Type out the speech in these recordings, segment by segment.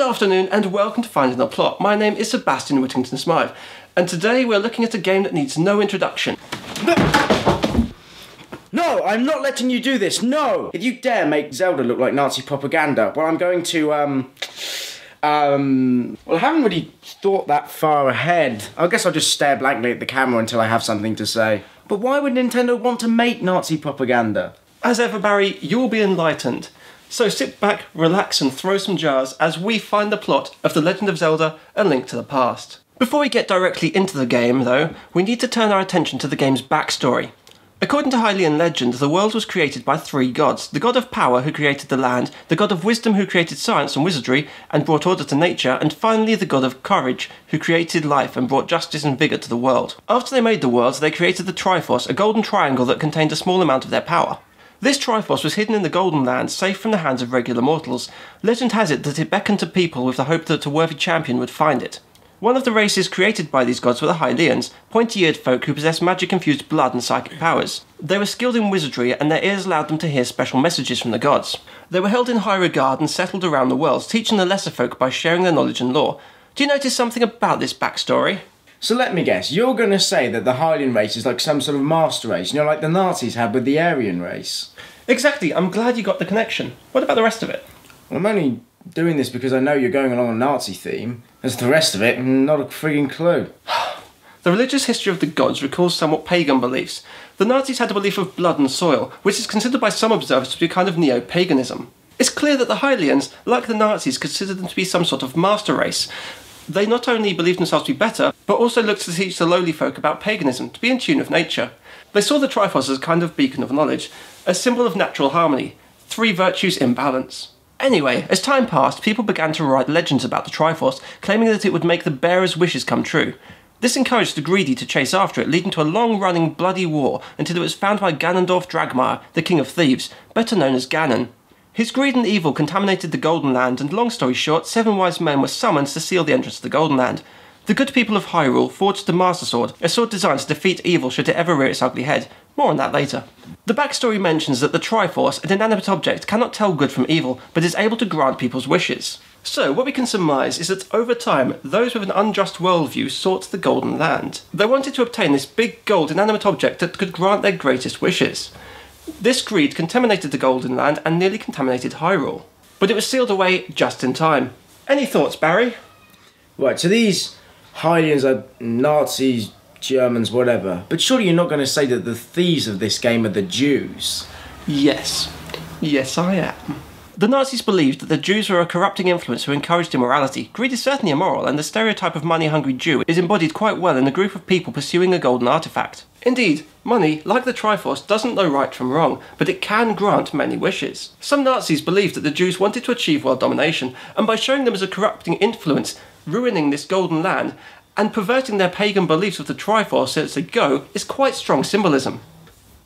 Good afternoon and welcome to Finding the Plot. My name is Sebastian Whittington Smythe, and today we're looking at a game that needs no introduction. No, I'm not letting you do this. No! If you dare make Zelda look like Nazi propaganda, well, I'm going to, um. Um. Well, I haven't really thought that far ahead. I guess I'll just stare blankly at the camera until I have something to say. But why would Nintendo want to make Nazi propaganda? As ever, Barry, you will be enlightened. So sit back, relax, and throw some jars as we find the plot of The Legend of Zelda A Link to the Past. Before we get directly into the game, though, we need to turn our attention to the game's backstory. According to Hylian legend, the world was created by three gods the god of power, who created the land, the god of wisdom, who created science and wizardry and brought order to nature, and finally the god of courage, who created life and brought justice and vigour to the world. After they made the world, they created the Triforce, a golden triangle that contained a small amount of their power. This Triforce was hidden in the Golden Land, safe from the hands of regular mortals. Legend has it that it beckoned to people with the hope that a worthy champion would find it. One of the races created by these gods were the Hylians, pointy-eared folk who possessed magic-infused blood and psychic powers. They were skilled in wizardry, and their ears allowed them to hear special messages from the gods. They were held in high regard and settled around the world, teaching the lesser folk by sharing their knowledge and lore. Do you notice something about this backstory? So let me guess, you're going to say that the Hylian race is like some sort of master race, you know, like the Nazis had with the Aryan race? Exactly, I'm glad you got the connection. What about the rest of it? Well, I'm only doing this because I know you're going along a Nazi theme. As the rest of it, not a frigging clue. The religious history of the gods recalls somewhat pagan beliefs. The Nazis had a belief of blood and soil, which is considered by some observers to be a kind of neo paganism. It's clear that the Hylians, like the Nazis, considered them to be some sort of master race. They not only believed themselves to be better, but also looked to teach the lowly folk about paganism, to be in tune with nature. They saw the Triforce as a kind of beacon of knowledge, a symbol of natural harmony, three virtues in balance. Anyway, as time passed, people began to write legends about the Triforce, claiming that it would make the bearer's wishes come true. This encouraged the greedy to chase after it, leading to a long running bloody war until it was found by Ganondorf Dragmire, the King of Thieves, better known as Ganon. His greed and evil contaminated the Golden Land, and long story short, seven wise men were summoned to seal the entrance to the Golden Land. The good people of Hyrule forged the Master Sword, a sword designed to defeat evil should it ever rear its ugly head. More on that later. The backstory mentions that the Triforce, an inanimate object, cannot tell good from evil, but is able to grant people's wishes. So, what we can surmise is that over time, those with an unjust worldview sought the Golden Land. They wanted to obtain this big gold inanimate object that could grant their greatest wishes. This greed contaminated the Golden Land and nearly contaminated Hyrule. But it was sealed away just in time. Any thoughts, Barry? Right, so these Hylians are Nazis, Germans, whatever. But surely you're not going to say that the thieves of this game are the Jews. Yes. Yes, I am. The Nazis believed that the Jews were a corrupting influence who encouraged immorality. Greed is certainly immoral, and the stereotype of money hungry Jew is embodied quite well in a group of people pursuing a golden artifact. Indeed, money, like the Triforce, doesn't know right from wrong, but it can grant many wishes. Some Nazis believed that the Jews wanted to achieve world domination, and by showing them as a corrupting influence, ruining this golden land, and perverting their pagan beliefs of the Triforce as they go, is quite strong symbolism.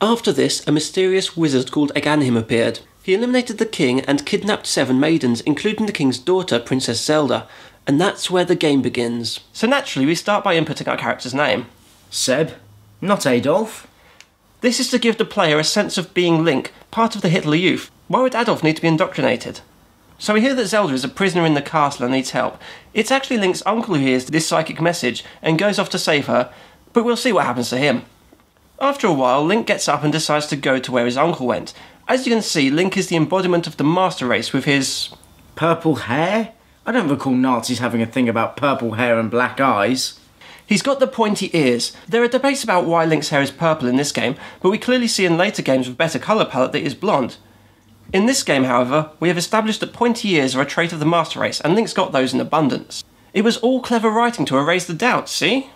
After this, a mysterious wizard called Agahnim appeared. He eliminated the king and kidnapped seven maidens, including the king's daughter, Princess Zelda, and that's where the game begins. So naturally, we start by inputting our character's name. Seb, not Adolf. This is to give the player a sense of being Link, part of the Hitler Youth. Why would Adolf need to be indoctrinated? So we hear that Zelda is a prisoner in the castle and needs help. It's actually Link's uncle who hears this psychic message and goes off to save her, but we'll see what happens to him. After a while, Link gets up and decides to go to where his uncle went. As you can see, Link is the embodiment of the master race with his. Purple hair? I don't recall Nazis having a thing about purple hair and black eyes. He's got the pointy ears. There are debates about why Link's hair is purple in this game, but we clearly see in later games with better colour palette that it is blonde. In this game, however, we have established that pointy ears are a trait of the master race, and Link's got those in abundance. It was all clever writing to erase the doubt, see?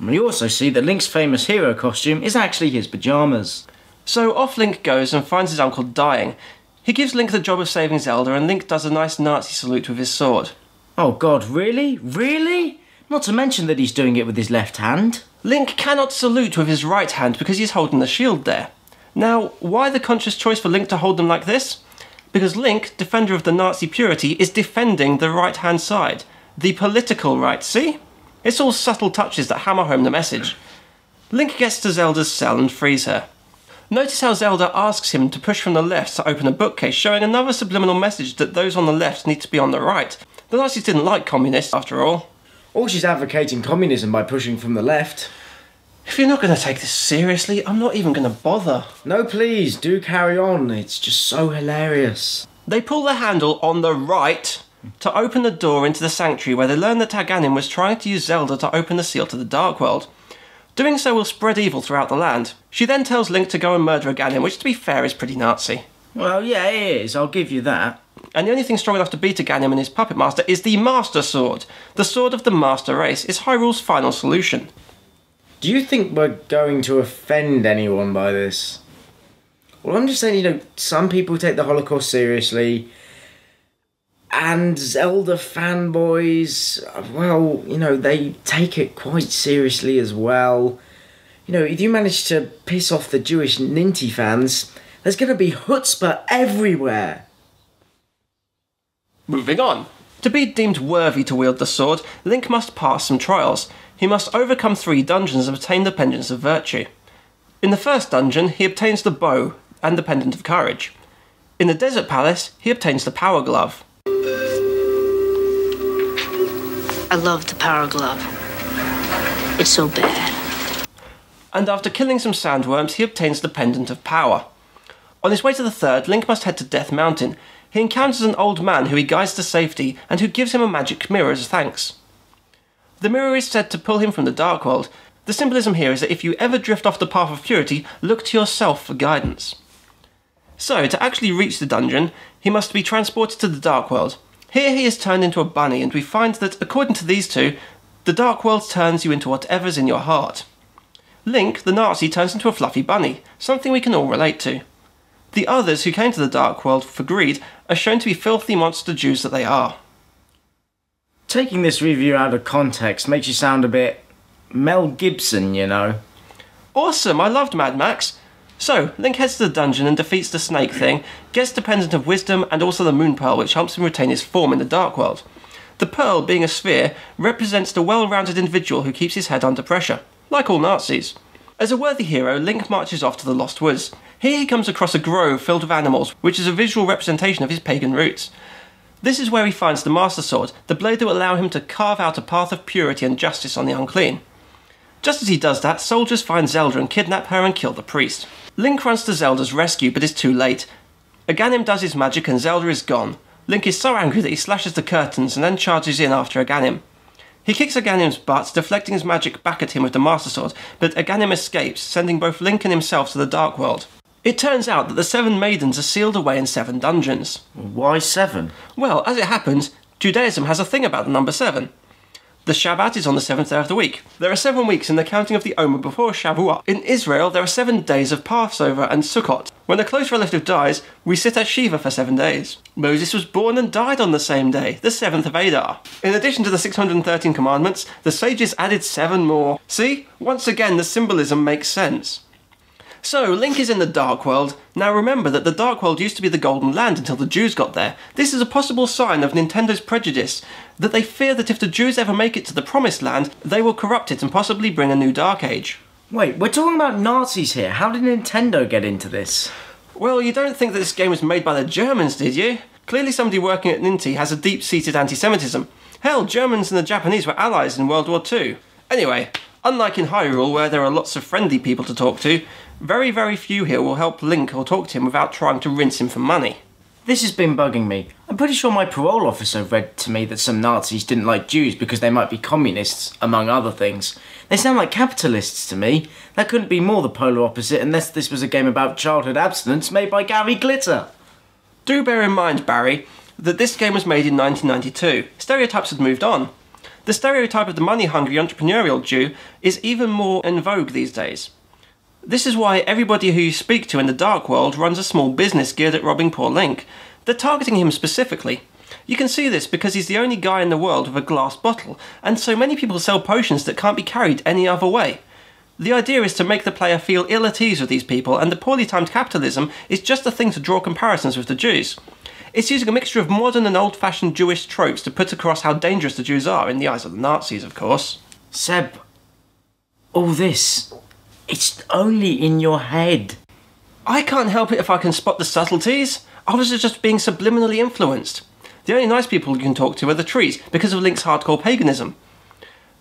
We also see that Link's famous hero costume is actually his pyjamas. So off Link goes and finds his uncle dying. He gives Link the job of saving Zelda, and Link does a nice Nazi salute with his sword. Oh god, really? Really? Not to mention that he's doing it with his left hand. Link cannot salute with his right hand because he's holding the shield there. Now, why the conscious choice for Link to hold them like this? Because Link, defender of the Nazi purity, is defending the right hand side. The political right, see? It's all subtle touches that hammer home the message. Link gets to Zelda's cell and frees her. Notice how Zelda asks him to push from the left to open a bookcase, showing another subliminal message that those on the left need to be on the right. The Nazis didn't like communists, after all. Or she's advocating communism by pushing from the left. If you're not going to take this seriously, I'm not even going to bother. No, please, do carry on. It's just so hilarious. They pull the handle on the right to open the door into the sanctuary where they learn that Agahnim was trying to use Zelda to open the seal to the Dark World. Doing so will spread evil throughout the land. She then tells Link to go and murder Agahnim, which to be fair is pretty Nazi. Well, yeah, it is. I'll give you that. And the only thing strong enough to beat Agahnim and his puppet master is the Master Sword. The sword of the Master Race is Hyrule's final solution. Do you think we're going to offend anyone by this? Well, I'm just saying, you know, some people take the Holocaust seriously, and Zelda fanboys, well, you know, they take it quite seriously as well. You know, if you manage to piss off the Jewish Ninty fans, there's going to be chutzpah everywhere. Moving on. To be deemed worthy to wield the sword, Link must pass some trials. He must overcome three dungeons and obtain the Pendants of Virtue. In the first dungeon, he obtains the bow and the Pendant of Courage. In the Desert Palace, he obtains the Power Glove. I love the Power Glove. It's so bad. And after killing some sandworms, he obtains the Pendant of Power. On his way to the third, Link must head to Death Mountain. He encounters an old man who he guides to safety and who gives him a magic mirror as thanks. The mirror is said to pull him from the Dark World. The symbolism here is that if you ever drift off the path of purity, look to yourself for guidance. So, to actually reach the dungeon, he must be transported to the Dark World. Here he is turned into a bunny, and we find that, according to these two, the Dark World turns you into whatever's in your heart. Link, the Nazi, turns into a fluffy bunny, something we can all relate to. The others who came to the Dark World for greed are shown to be filthy monster Jews that they are. Taking this review out of context makes you sound a bit Mel Gibson, you know. Awesome, I loved Mad Max. So, Link heads to the dungeon and defeats the snake thing, gets the Pendant of Wisdom and also the Moon Pearl, which helps him retain his form in the Dark World. The pearl, being a sphere, represents the well rounded individual who keeps his head under pressure, like all Nazis. As a worthy hero, Link marches off to the Lost Woods. Here he comes across a grove filled with animals, which is a visual representation of his pagan roots. This is where he finds the Master Sword, the blade that will allow him to carve out a path of purity and justice on the unclean. Just as he does that, soldiers find Zelda and kidnap her and kill the priest. Link runs to Zelda's rescue, but is too late. Agahnim does his magic and Zelda is gone. Link is so angry that he slashes the curtains and then charges in after Agahnim. He kicks Agahnim's butt, deflecting his magic back at him with the Master Sword, but Agahnim escapes, sending both Link and himself to the Dark World. It turns out that the seven maidens are sealed away in seven dungeons. Why seven? Well, as it happens, Judaism has a thing about the number seven. The Shabbat is on the seventh day of the week. There are seven weeks in the counting of the Omer before Shavuot. In Israel, there are seven days of Passover and Sukkot. When a close relative dies, we sit at Shiva for seven days. Moses was born and died on the same day, the seventh of Adar. In addition to the 613 commandments, the sages added seven more. See? Once again, the symbolism makes sense. So, Link is in the Dark World. Now remember that the Dark World used to be the Golden Land until the Jews got there. This is a possible sign of Nintendo's prejudice, that they fear that if the Jews ever make it to the Promised Land, they will corrupt it and possibly bring a new Dark Age. Wait, we're talking about Nazis here. How did Nintendo get into this? Well, you don't think that this game was made by the Germans, did you? Clearly somebody working at Ninty has a deep-seated anti-Semitism. Hell, Germans and the Japanese were allies in World War II. Anyway, unlike in Hyrule where there are lots of friendly people to talk to, very, very few here will help Link or talk to him without trying to rinse him for money. This has been bugging me. I'm pretty sure my parole officer read to me that some Nazis didn't like Jews because they might be communists, among other things. They sound like capitalists to me. That couldn't be more the polar opposite unless this was a game about childhood abstinence made by Gary Glitter. Do bear in mind, Barry, that this game was made in 1992. Stereotypes had moved on. The stereotype of the money hungry entrepreneurial Jew is even more in vogue these days. This is why everybody who you speak to in the dark world runs a small business geared at robbing poor Link. They're targeting him specifically. You can see this because he's the only guy in the world with a glass bottle, and so many people sell potions that can't be carried any other way. The idea is to make the player feel ill at ease with these people, and the poorly timed capitalism is just a thing to draw comparisons with the Jews. It's using a mixture of modern and old fashioned Jewish tropes to put across how dangerous the Jews are, in the eyes of the Nazis, of course. Seb, all this, it's only in your head. I can't help it if I can spot the subtleties. I was just being subliminally influenced. The only nice people you can talk to are the trees because of Link's hardcore paganism.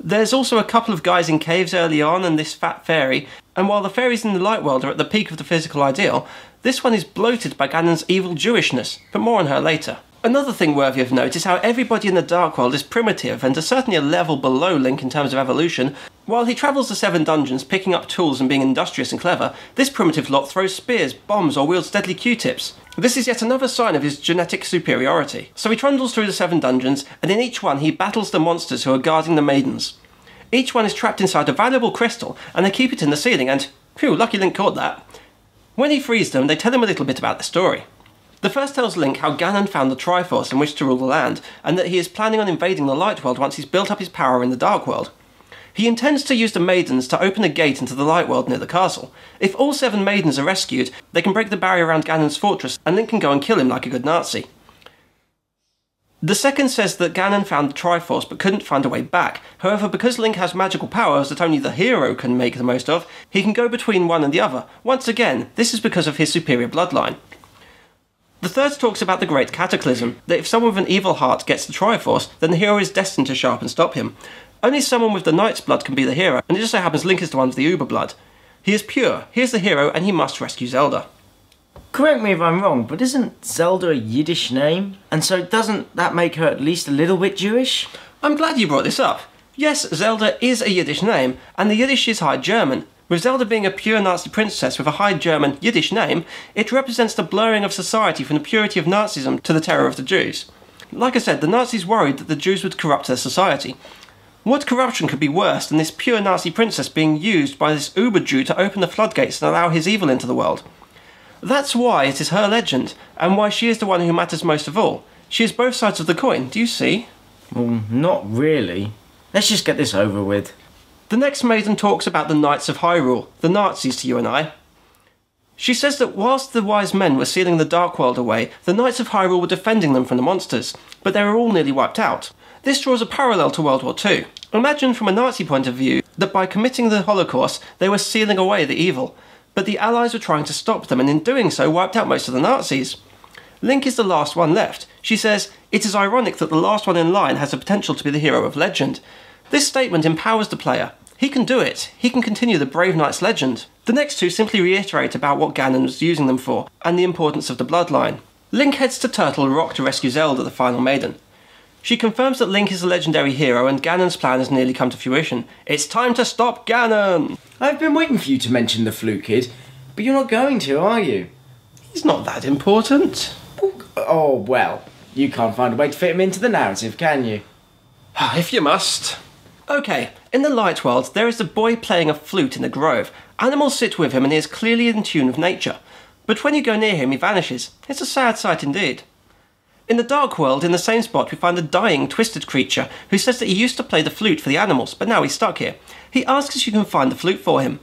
There's also a couple of guys in caves early on and this fat fairy, and while the fairies in the light world are at the peak of the physical ideal, this one is bloated by Ganon's evil Jewishness, but more on her later. Another thing worthy of note is how everybody in the Dark World is primitive and are certainly a level below Link in terms of evolution. While he travels the seven dungeons picking up tools and being industrious and clever, this primitive lot throws spears, bombs, or wields deadly Q-tips. This is yet another sign of his genetic superiority. So he trundles through the seven dungeons, and in each one he battles the monsters who are guarding the maidens. Each one is trapped inside a valuable crystal, and they keep it in the ceiling, and phew, lucky Link caught that. When he frees them, they tell him a little bit about the story. The first tells Link how Ganon found the Triforce in which to rule the land, and that he is planning on invading the Light World once he's built up his power in the Dark World. He intends to use the maidens to open a gate into the Light World near the castle. If all seven maidens are rescued, they can break the barrier around Ganon's fortress, and Link can go and kill him like a good Nazi. The second says that Ganon found the Triforce but couldn't find a way back. However, because Link has magical powers that only the hero can make the most of, he can go between one and the other. Once again, this is because of his superior bloodline. The third talks about the Great Cataclysm, that if someone with an evil heart gets the Triforce, then the hero is destined to show up and stop him. Only someone with the Knight's blood can be the hero, and it just so happens Link is the one with the Uber blood. He is pure, he is the hero, and he must rescue Zelda. Correct me if I'm wrong, but isn't Zelda a Yiddish name? And so doesn't that make her at least a little bit Jewish? I'm glad you brought this up. Yes, Zelda is a Yiddish name, and the Yiddish is High German, with Zelda being a pure Nazi princess with a High German Yiddish name, it represents the blurring of society from the purity of Nazism to the terror of the Jews. Like I said, the Nazis worried that the Jews would corrupt their society. What corruption could be worse than this pure Nazi princess being used by this uber Jew to open the floodgates and allow his evil into the world? That's why it is her legend, and why she is the one who matters most of all. She is both sides of the coin, do you see? Well, not really. Let's just get this over with. The next maiden talks about the Knights of Hyrule, the Nazis to you and I. She says that whilst the wise men were sealing the Dark World away, the Knights of Hyrule were defending them from the monsters, but they were all nearly wiped out. This draws a parallel to World War II. Imagine from a Nazi point of view that by committing the Holocaust, they were sealing away the evil, but the Allies were trying to stop them and in doing so wiped out most of the Nazis. Link is the last one left. She says, It is ironic that the last one in line has the potential to be the hero of legend. This statement empowers the player. He can do it. He can continue the Brave Knight's legend. The next two simply reiterate about what Ganon was using them for, and the importance of the bloodline. Link heads to Turtle Rock to rescue Zelda, the final maiden. She confirms that Link is a legendary hero and Ganon's plan has nearly come to fruition. It's time to stop Ganon! I've been waiting for you to mention the Flute Kid, but you're not going to, are you? He's not that important. Oh, well, you can't find a way to fit him into the narrative, can you? Ah, if you must. Okay, in the light world, there is a boy playing a flute in a grove. Animals sit with him and he is clearly in tune with nature. But when you go near him, he vanishes. It's a sad sight indeed. In the dark world, in the same spot, we find a dying, twisted creature who says that he used to play the flute for the animals, but now he's stuck here. He asks if you can find the flute for him.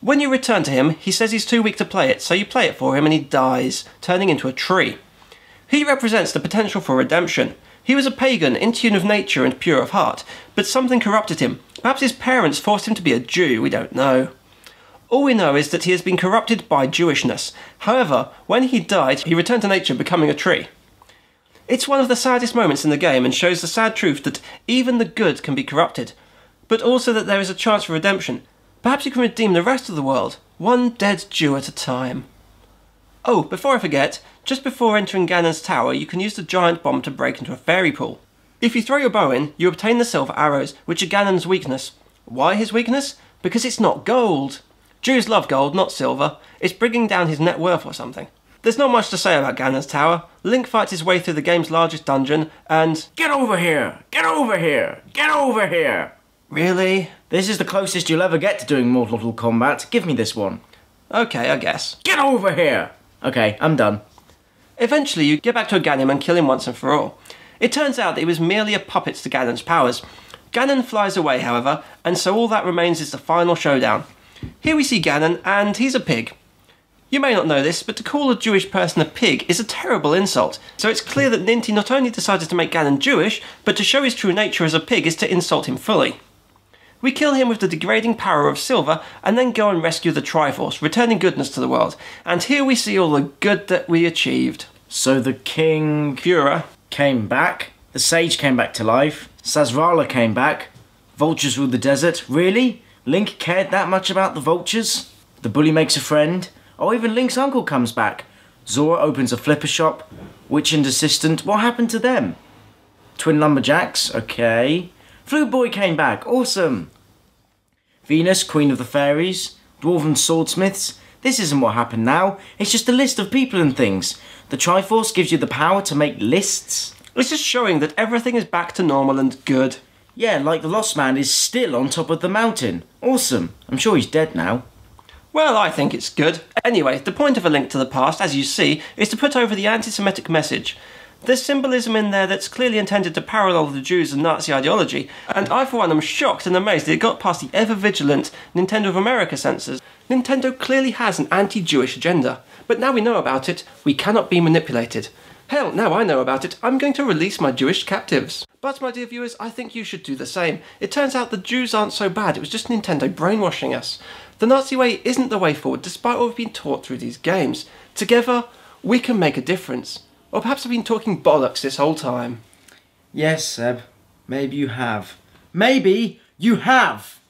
When you return to him, he says he's too weak to play it, so you play it for him and he dies, turning into a tree. He represents the potential for redemption. He was a pagan, in tune with nature and pure of heart, but something corrupted him. Perhaps his parents forced him to be a Jew, we don't know. All we know is that he has been corrupted by Jewishness. However, when he died, he returned to nature, becoming a tree. It's one of the saddest moments in the game and shows the sad truth that even the good can be corrupted, but also that there is a chance for redemption. Perhaps you can redeem the rest of the world, one dead Jew at a time. Oh, before I forget, just before entering Ganon's tower, you can use the giant bomb to break into a fairy pool. If you throw your bow in, you obtain the silver arrows, which are Ganon's weakness. Why his weakness? Because it's not gold. Jews love gold, not silver. It's bringing down his net worth or something. There's not much to say about Ganon's tower. Link fights his way through the game's largest dungeon, and. Get over here! Get over here! Get over here! Really? This is the closest you'll ever get to doing Mortal Kombat. Give me this one. Okay, I guess. Get over here! Okay, I'm done. Eventually, you get back to Ganon and kill him once and for all. It turns out that he was merely a puppet to Ganon's powers. Ganon flies away, however, and so all that remains is the final showdown. Here we see Ganon, and he's a pig. You may not know this, but to call a Jewish person a pig is a terrible insult, so it's clear that Ninty not only decided to make Ganon Jewish, but to show his true nature as a pig is to insult him fully. We kill him with the degrading power of silver and then go and rescue the Triforce, returning goodness to the world. And here we see all the good that we achieved. So the king Pura, came back, the sage came back to life, Sahasrahla came back, vultures ruled the desert. Really? Link cared that much about the vultures? The bully makes a friend. Oh, even Link's uncle comes back. Zora opens a flipper shop. Witch and assistant, what happened to them? Twin lumberjacks, okay. Flute boy came back, awesome. Venus, queen of the fairies. Dwarven swordsmiths. This isn't what happened now. It's just a list of people and things. The Triforce gives you the power to make lists. it's just showing that everything is back to normal and good. Yeah, like the Lost Man is still on top of the mountain. Awesome. I'm sure he's dead now. Well, I think it's good. Anyway, the point of A Link to the Past, as you see, is to put over the anti Semitic message. There's symbolism in there that's clearly intended to parallel the Jews and Nazi ideology, and I, for one, am shocked and amazed that it got past the ever vigilant Nintendo of America censors. Nintendo clearly has an anti Jewish agenda, but now we know about it, we cannot be manipulated. Hell, now I know about it, I'm going to release my Jewish captives. But, my dear viewers, I think you should do the same. It turns out the Jews aren't so bad, it was just Nintendo brainwashing us. The Nazi way isn't the way forward, despite what we've been taught through these games. Together, we can make a difference. Or perhaps I've been talking bollocks this whole time. Yes, Seb. Maybe you have. Maybe you have!